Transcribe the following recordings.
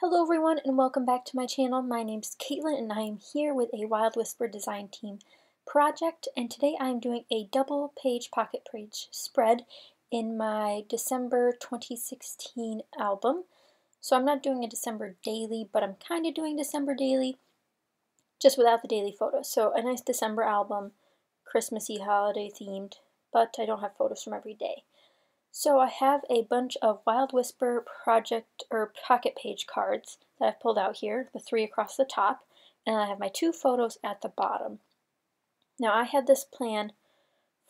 Hello everyone and welcome back to my channel. My name is Katelyn and I am here with a Wild Whisper Design Team project and today I am doing a double page pocket page spread in my December 2016 album. So I'm not doing a December daily but I'm kind of doing December daily just without the daily photos. So a nice December album, Christmassy holiday themed, but I don't have photos from every day. So I have a bunch of Wild Whisper project or pocket page cards that I've pulled out here, the three across the top, and I have my two photos at the bottom. Now I had this plan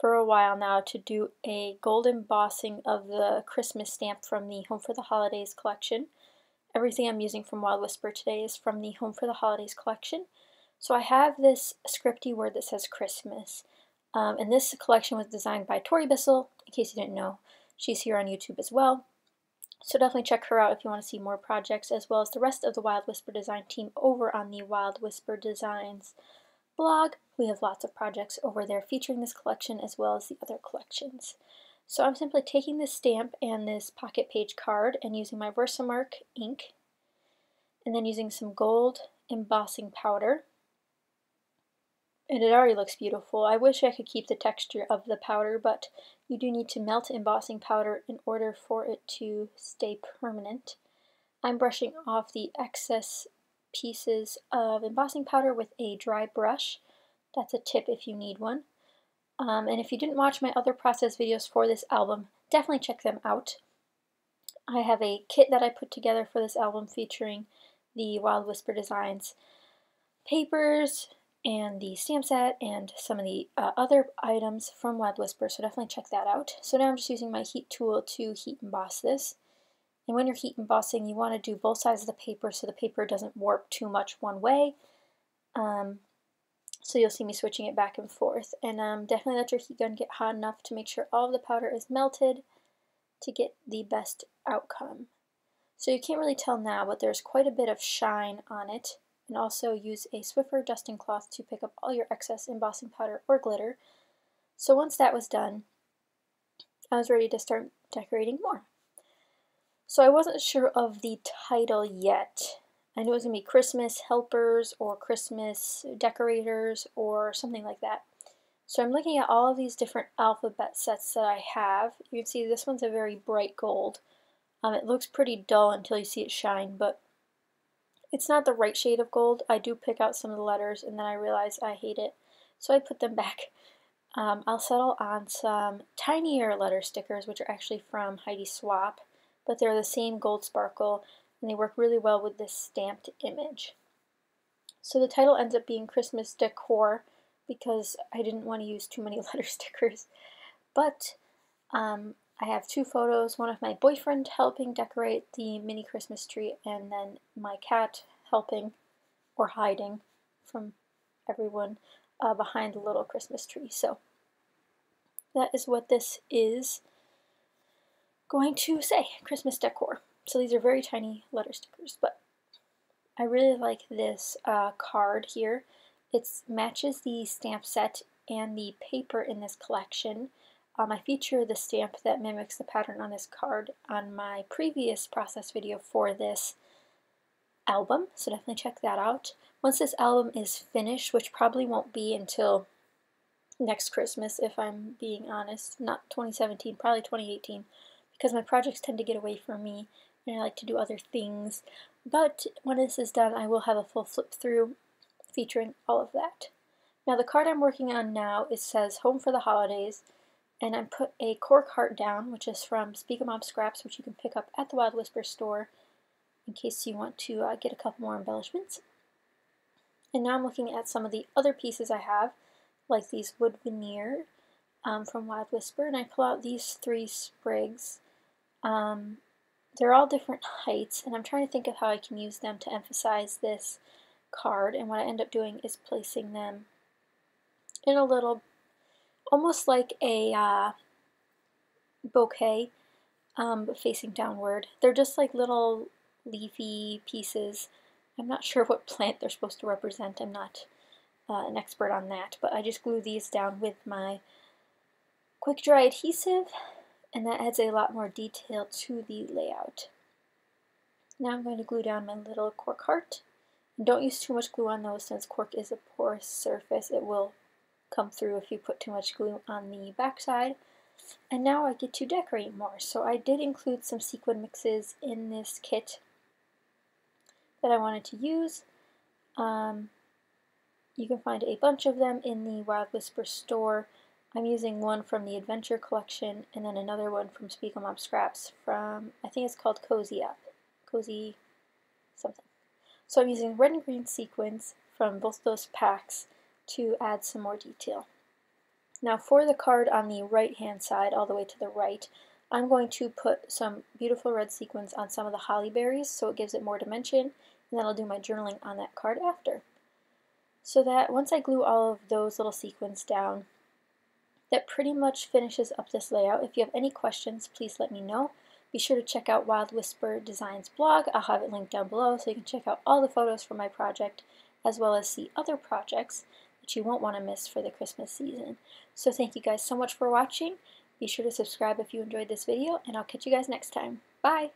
for a while now to do a gold embossing of the Christmas stamp from the Home for the Holidays collection. Everything I'm using from Wild Whisper today is from the Home for the Holidays collection. So I have this scripty word that says Christmas. Um, and this collection was designed by Tori Bissell, in case you didn't know. She's here on YouTube as well. So definitely check her out if you want to see more projects, as well as the rest of the Wild Whisper Design team over on the Wild Whisper Designs blog. We have lots of projects over there featuring this collection as well as the other collections. So I'm simply taking this stamp and this pocket page card and using my Versamark ink and then using some gold embossing powder and it already looks beautiful. I wish I could keep the texture of the powder, but you do need to melt embossing powder in order for it to stay permanent. I'm brushing off the excess pieces of embossing powder with a dry brush. That's a tip if you need one. Um, and if you didn't watch my other process videos for this album, definitely check them out. I have a kit that I put together for this album featuring the Wild Whisper Designs papers, and the stamp set and some of the uh, other items from Wild Whisper, so definitely check that out. So now I'm just using my heat tool to heat emboss this. And when you're heat embossing, you want to do both sides of the paper so the paper doesn't warp too much one way. Um, so you'll see me switching it back and forth. And um, definitely let your heat gun get hot enough to make sure all of the powder is melted to get the best outcome. So you can't really tell now, but there's quite a bit of shine on it and also use a Swiffer dusting cloth to pick up all your excess embossing powder or glitter. So once that was done, I was ready to start decorating more. So I wasn't sure of the title yet. I knew it was going to be Christmas Helpers or Christmas Decorators or something like that. So I'm looking at all of these different alphabet sets that I have. You can see this one's a very bright gold. Um, it looks pretty dull until you see it shine, but it's not the right shade of gold. I do pick out some of the letters and then I realize I hate it. So I put them back. Um, I'll settle on some tinier letter stickers, which are actually from Heidi Swapp, but they're the same gold sparkle and they work really well with this stamped image. So the title ends up being Christmas Decor because I didn't want to use too many letter stickers. But um, I have two photos, one of my boyfriend helping decorate the mini Christmas tree and then my cat helping or hiding from everyone uh, behind the little Christmas tree. So that is what this is going to say, Christmas decor. So these are very tiny letter stickers, but I really like this uh, card here. It matches the stamp set and the paper in this collection. Um, I feature the stamp that mimics the pattern on this card on my previous process video for this album, so definitely check that out. Once this album is finished, which probably won't be until next Christmas if I'm being honest, not 2017, probably 2018, because my projects tend to get away from me and I like to do other things. But when this is done, I will have a full flip through featuring all of that. Now the card I'm working on now, it says Home for the Holidays, and I put a cork heart down, which is from Speak Mom Scraps, which you can pick up at the Wild Whisper store in case you want to uh, get a couple more embellishments. And now I'm looking at some of the other pieces I have, like these wood veneer um, from Wild Whisper, and I pull out these three sprigs. Um, they're all different heights, and I'm trying to think of how I can use them to emphasize this card, and what I end up doing is placing them in a little almost like a uh, bouquet, um, but facing downward. They're just like little leafy pieces. I'm not sure what plant they're supposed to represent. I'm not uh, an expert on that, but I just glue these down with my quick dry adhesive, and that adds a lot more detail to the layout. Now I'm going to glue down my little cork heart. And don't use too much glue on those since cork is a porous surface. It will come through if you put too much glue on the backside. And now I get to decorate more. So I did include some sequin mixes in this kit that I wanted to use. Um, you can find a bunch of them in the Wild Whisper store. I'm using one from the Adventure Collection and then another one from Spiegel Spiegelmom Scraps from, I think it's called Cozy Up. Cozy something. So I'm using red and green sequins from both those packs to add some more detail. Now for the card on the right hand side, all the way to the right, I'm going to put some beautiful red sequins on some of the holly berries so it gives it more dimension, and then I'll do my journaling on that card after. So that once I glue all of those little sequins down, that pretty much finishes up this layout. If you have any questions, please let me know. Be sure to check out Wild Whisper Designs blog. I'll have it linked down below so you can check out all the photos from my project as well as see other projects that you won't want to miss for the Christmas season. So thank you guys so much for watching. Be sure to subscribe if you enjoyed this video and I'll catch you guys next time. Bye!